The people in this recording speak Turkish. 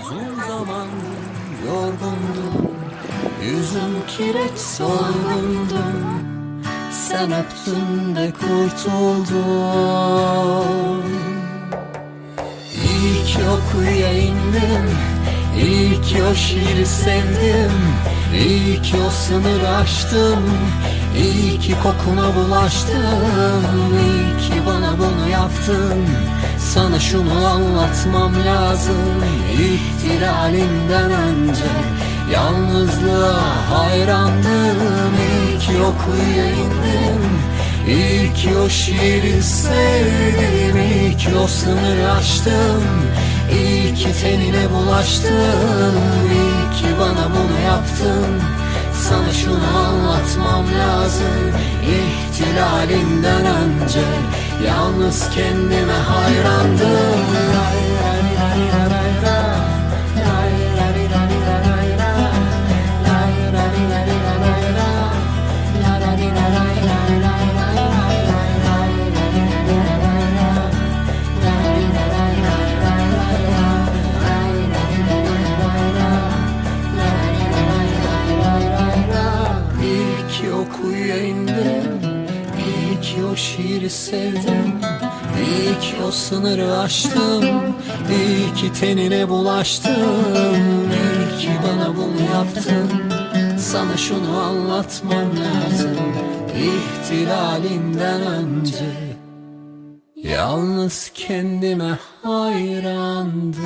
Uzun zaman yorgundum Yüzüm kireç solgundum Sen öptün de kurtuldum İyi ki o kuyuya indim İyi ki o şiiri sevdim İyi o sınırı aştım İyi kokuna bulaştım İyi bana bunu yaptın. Sana şunu anlatmam lazım İhtilalinden önce Yalnızlığa hayrandım. İyi ki indim İyi ki o şiiri sevdim İyi o sınırı aştım İyi ki tenine bulaştım İyi ki bana bunu yaptın. Sana şunu anlatmam lazım İhtilalinden önce Yalnız kendime İyi ki o kuyuya İyi ki o şiiri sevdim İyi ki o sınırı aştım İyi ki tenine bulaştım İyi ki bana bunu yaptın Sana şunu anlatmam lazım İhtilalinden önce. Yalnız kendime hayrandım